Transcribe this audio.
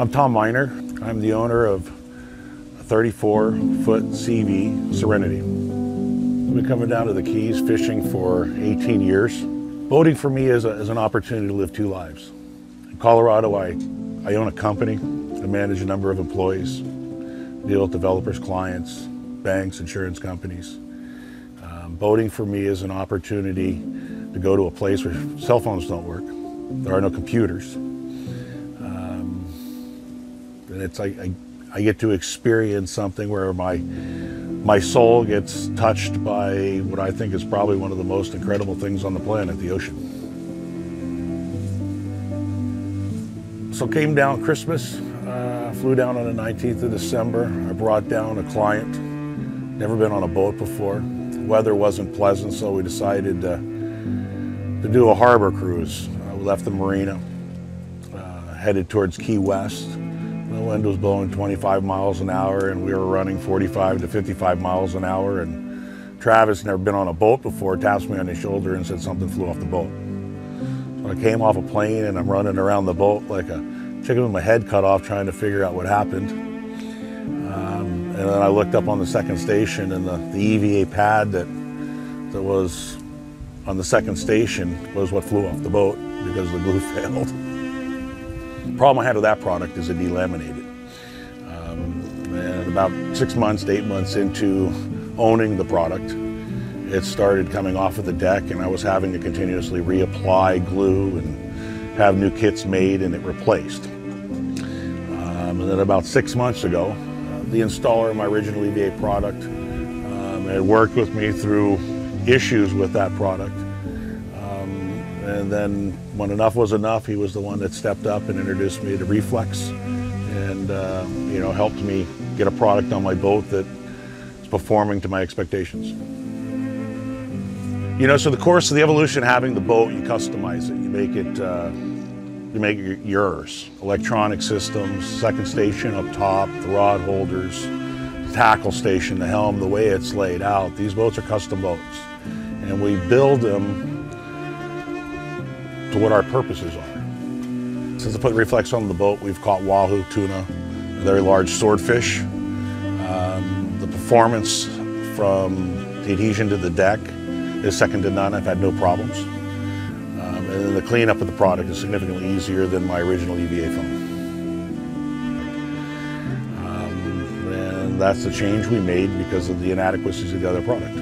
I'm Tom Miner. I'm the owner of a 34 foot SeaVee Serenity. I've been coming down to the Keys fishing for 18 years. Boating for me is, a, is an opportunity to live two lives. In Colorado, I, I own a company. I manage a number of employees, deal with developers, clients, banks, insurance companies. Um, boating for me is an opportunity to go to a place where cell phones don't work. There are no computers and it's I, I, I get to experience something where my my soul gets touched by what I think is probably one of the most incredible things on the planet, the ocean. So came down Christmas, uh, flew down on the 19th of December. I brought down a client, never been on a boat before. The weather wasn't pleasant, so we decided to, to do a harbor cruise. Uh, we left the marina, uh, headed towards Key West. The wind was blowing 25 miles an hour and we were running 45 to 55 miles an hour. And Travis, never been on a boat before, taps me on the shoulder and said something flew off the boat. So I came off a plane and I'm running around the boat like a chicken with my head cut off trying to figure out what happened. And then I looked up on the second station and the, the EVA pad that, that was on the second station was what flew off the boat because the glue failed. The problem I had with that product is it delaminated. Um, and about six months to eight months into owning the product, it started coming off of the deck and I was having to continuously reapply glue and have new kits made and it replaced. Um, and then about six months ago, the installer of my original EVA product um, had worked with me through issues with that product and then when enough was enough, he was the one that stepped up and introduced me to Reflex and, uh, you know, helped me get a product on my boat that is performing to my expectations. You know, so the course of the evolution, having the boat, you customize it. You make it, uh, you make yours. Electronic systems, second station up top, the rod holders, tackle station, the helm, the way it's laid out. These boats are custom boats. And we build them to what our purposes are. Since I put Reflex on the boat, we've caught wahoo, tuna, very large swordfish. Um, the performance from the adhesion to the deck is second to none. I've had no problems. And the cleanup of the product is significantly easier than my original EVA foam. Um, and that's the change we made because of the inadequacies of the other product.